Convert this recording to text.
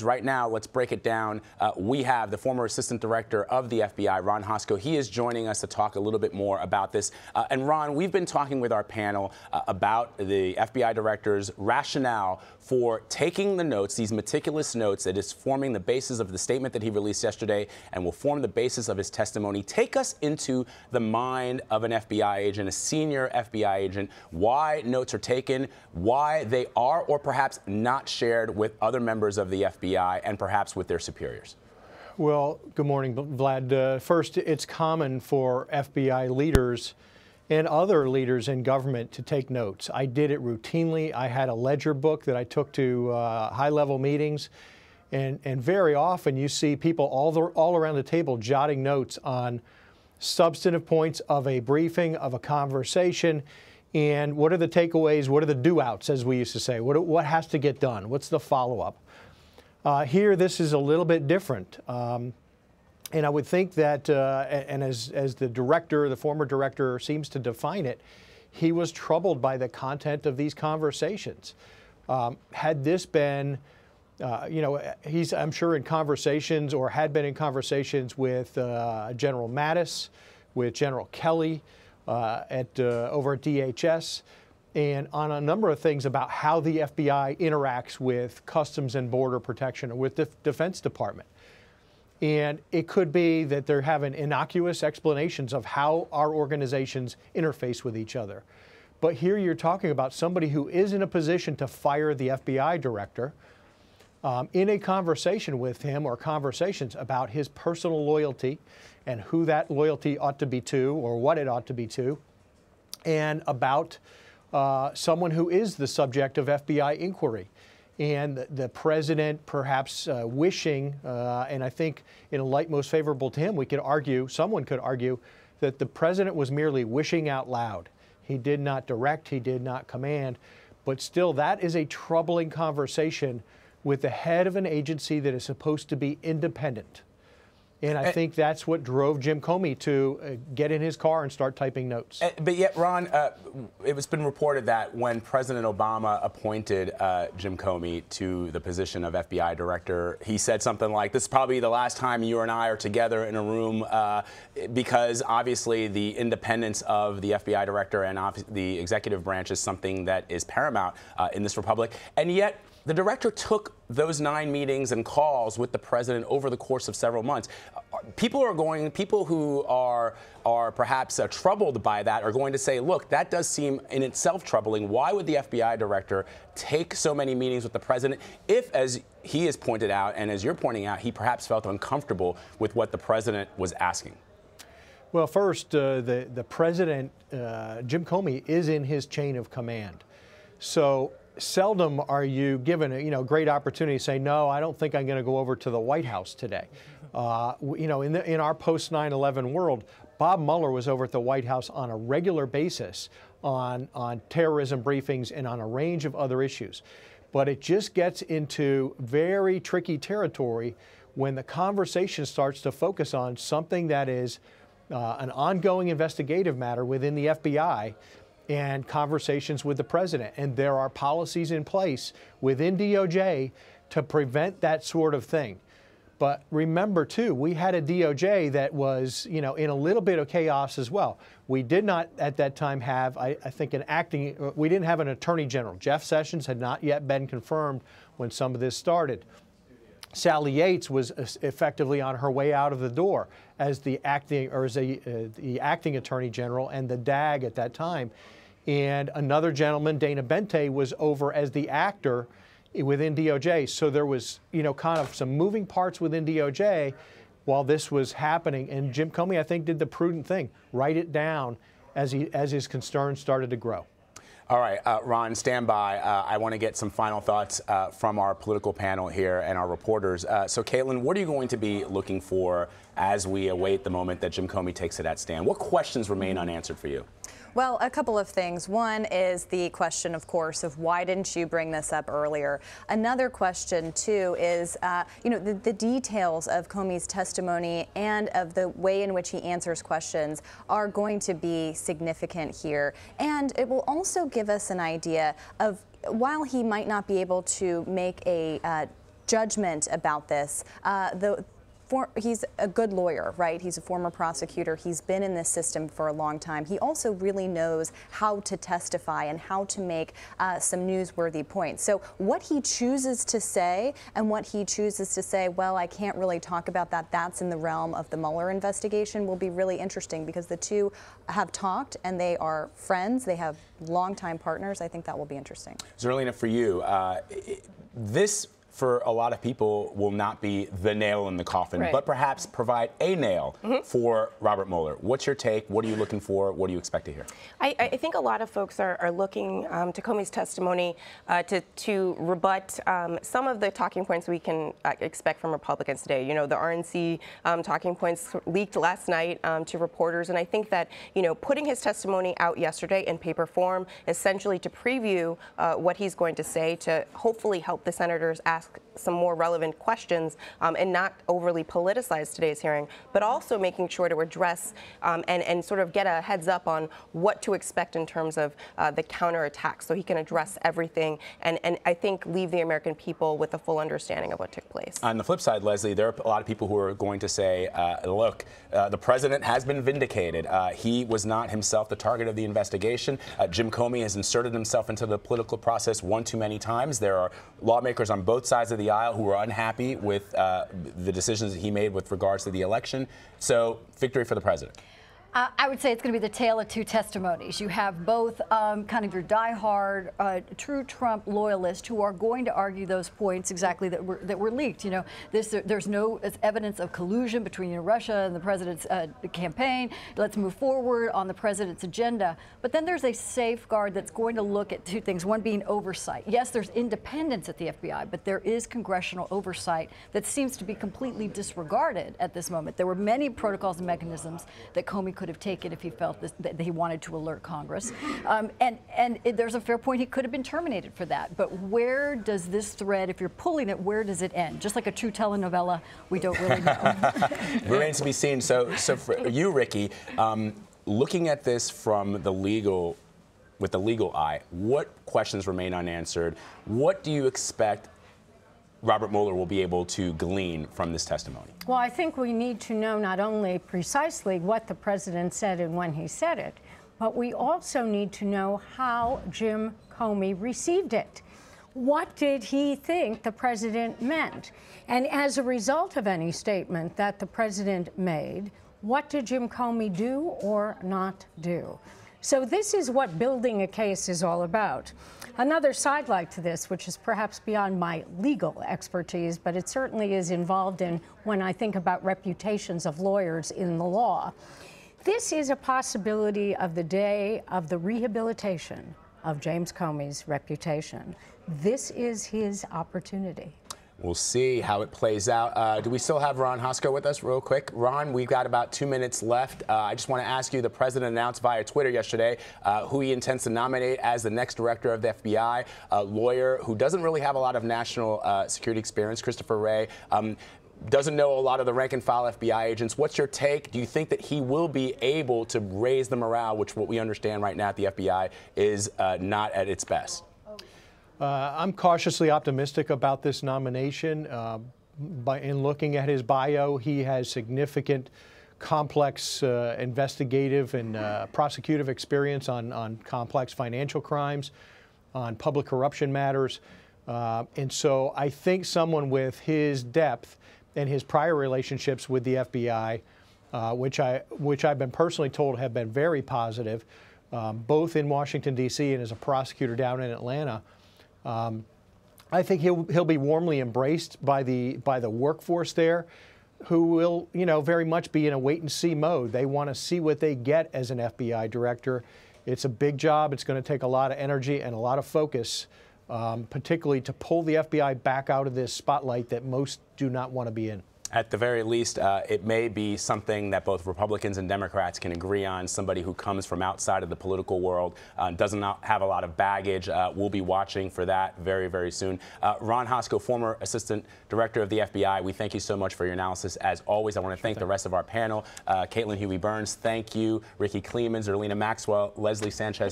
Right now, let's break it down. Uh, we have the former assistant director of the FBI, Ron Hosko. He is joining us to talk a little bit more about this. Uh, and Ron, we've been talking with our panel uh, about the FBI director's rationale for taking the notes, these meticulous notes that is forming the basis of the statement that he released yesterday and will form the basis of his testimony. Take us into the mind of an FBI agent, a senior FBI agent, why notes are taken, why they are or perhaps not shared with other members of the FBI FBI and perhaps with their superiors? Well, good morning, Vlad. Uh, first, it's common for FBI leaders and other leaders in government to take notes. I did it routinely. I had a ledger book that I took to uh, high level meetings. And, and very often you see people all, the, all around the table jotting notes on substantive points of a briefing, of a conversation, and what are the takeaways, what are the do outs, as we used to say, what, what has to get done, what's the follow up. Uh, here, this is a little bit different. Um, and I would think that, uh, and as, as the director, the former director seems to define it, he was troubled by the content of these conversations. Um, had this been, uh, you know, he's, I'm sure, in conversations or had been in conversations with uh, General Mattis, with General Kelly uh, at, uh, over at DHS and on a number of things about how the FBI interacts with Customs and Border Protection or with the Defense Department. And it could be that they're having innocuous explanations of how our organizations interface with each other. But here you're talking about somebody who is in a position to fire the FBI director um, in a conversation with him or conversations about his personal loyalty and who that loyalty ought to be to or what it ought to be to, and about uh, someone who is the subject of FBI inquiry. And the president perhaps uh, wishing, uh, and I think in a light most favorable to him, we could argue, someone could argue, that the president was merely wishing out loud. He did not direct, he did not command, but still, that is a troubling conversation with the head of an agency that is supposed to be independent. And I think that's what drove Jim Comey to uh, get in his car and start typing notes. But yet, Ron, uh, it has been reported that when President Obama appointed uh, Jim Comey to the position of FBI director, he said something like, "This is probably the last time you and I are together in a room," uh, because obviously the independence of the FBI director and the executive branch is something that is paramount uh, in this republic. And yet the director took those nine meetings and calls with the president over the course of several months. People are going, people who are are perhaps uh, troubled by that are going to say, look, that does seem in itself troubling. Why would the FBI director take so many meetings with the president if, as he has pointed out, and as you're pointing out, he perhaps felt uncomfortable with what the president was asking? Well, first, uh, the, the president, uh, Jim Comey, is in his chain of command. So seldom are you given a you know great opportunity to say no i don't think i'm going to go over to the white house today. Uh, you know in, the, in our post 9-11 world bob mueller was over at the white house on a regular basis on, on terrorism briefings and on a range of other issues. But it just gets into very tricky territory when the conversation starts to focus on something that is uh, an ongoing investigative matter within the fbi and conversations with the president. And there are policies in place within DOJ to prevent that sort of thing. But remember, too, we had a DOJ that was, you know, in a little bit of chaos as well. We did not at that time have, I, I think, an acting, we didn't have an attorney general. Jeff Sessions had not yet been confirmed when some of this started. Sally Yates was effectively on her way out of the door as the acting or as a, uh, the acting attorney general and the DAG at that time. And another gentleman, Dana Boente, was over as the actor within DOJ. So there was, you know, kind of some moving parts within DOJ while this was happening. And Jim Comey, I think, did the prudent thing: write it down as he as his concerns started to grow. All right, uh, Ron, stand by. Uh, I want to get some final thoughts uh, from our political panel here and our reporters. Uh, so, Caitlin, what are you going to be looking for as we await the moment that Jim Comey takes to that stand? What questions remain unanswered for you? Well, a couple of things. One is the question, of course, of why didn't you bring this up earlier? Another question, too, is, uh, you know, the, the, details of Comey's testimony and of the way in which he answers questions are going to be significant here. And it will also give us an idea of while he might not be able to make a uh, judgment about this. Uh, the for, he's a good lawyer, right? He's a former prosecutor. He's been in this system for a long time. He also really knows how to testify and how to make uh, some newsworthy points. So, what he chooses to say and what he chooses to say, well, I can't really talk about that, that's in the realm of the Mueller investigation, will be really interesting because the two have talked and they are friends. They have longtime partners. I think that will be interesting. Zerlina, for you, uh, this for a lot of people will not be the nail in the coffin, right. but perhaps provide a nail mm-hmm. for Robert Mueller. What's your take? What are you looking for? What do you expect to hear? I, I think a lot of folks are, are looking um, to Comey's testimony uh, to, to rebut um, some of the talking points we can uh, expect from Republicans today. You know, the RNC um, talking points leaked last night um, to reporters, and I think that, you know, putting his testimony out yesterday in paper form, essentially to preview uh, what he's going to say to hopefully help the senators ask ask some more relevant questions um, and not overly politicize today's hearing, but also making sure to address um, and, and sort of get a heads up on what to expect in terms of uh, the counterattack so he can address everything and, and I think leave the American people with a full understanding of what took place. On the flip side, Leslie, there are a lot of people who are going to say, uh, look, uh, the president has been vindicated. Uh, he was not himself the target of the investigation. Uh, Jim Comey has inserted himself into the political process one too many times. There are lawmakers on both sides of the aisle who were unhappy with uh, the decisions that he made with regards to the election. So, victory for the president. Uh, I would say it's going to be the tale of two testimonies. You have both um, kind of your diehard, uh, true Trump loyalists who are going to argue those points exactly that were that were leaked. You know, this, there's no evidence of collusion between you know, Russia and the president's uh, campaign. Let's move forward on the president's agenda. But then there's a safeguard that's going to look at two things. One being oversight. Yes, there's independence at the FBI, but there is congressional oversight that seems to be completely disregarded at this moment. There were many protocols and mechanisms that Comey could have taken if he felt this, that he wanted to alert Congress. Um, and and it, there's a fair point he could have been terminated for that. But where does this thread, if you're pulling it, where does it end? Just like a true telenovela, we don't really know. Remains to be seen. So, so for you, Rikki, um, looking at this from the legal with the legal eye, what questions remain unanswered? What do you expect Robert Mueller will be able to glean from this testimony? Well, I think we need to know not only precisely what the president said and when he said it, but we also need to know how Jim Comey received it. What did he think the president meant? And as a result of any statement that the president made, what did Jim Comey do or not do? So, this is what building a case is all about. Another sidelight to this, which is perhaps beyond my legal expertise, but it certainly is involved in when I think about reputations of lawyers in the law. This is a possibility of the day of the rehabilitation of James Comey's reputation. This is his opportunity. We'll see how it plays out. Uh, do we still have Ron Hosko with us, real quick? Ron, we've got about two minutes left. Uh, I just want to ask you the president announced via Twitter yesterday uh, who he intends to nominate as the next director of the FBI, a lawyer who doesn't really have a lot of national uh, security experience, Christopher Wray. Um, doesn't know a lot of the rank and file FBI agents. What's your take? Do you think that he will be able to raise the morale, which what we understand right now at the FBI is uh, not at its best? Uh, I'm cautiously optimistic about this nomination. Uh, by, in looking at his bio, he has significant, complex uh, investigative and uh, prosecutive experience on, on complex financial crimes, on public corruption matters. Uh, and so I think someone with his depth and his prior relationships with the FBI, uh, which, I, which I've been personally told have been very positive, um, both in Washington, D.C. and as a prosecutor down in Atlanta, um, I think he'll he'll be warmly embraced by the by the workforce there, who will you know very much be in a wait and see mode. They want to see what they get as an FBI director. It's a big job. It's going to take a lot of energy and a lot of focus, um, particularly to pull the FBI back out of this spotlight that most do not want to be in at the very least, uh, it may be something that both Republicans and Democrats can agree on. Somebody who comes from outside of the political world, uh, does not have a lot of baggage. Uh, we'll be watching for that very, very soon. Uh, Ron Hosko, former Assistant Director of the FBI, we thank you so much for your analysis. As always, I want to thank the rest of our panel. Uh, Caitlin Huey Burns, thank you. Rikki Klieman, Zerlina Maxwell, Leslie Sanchez,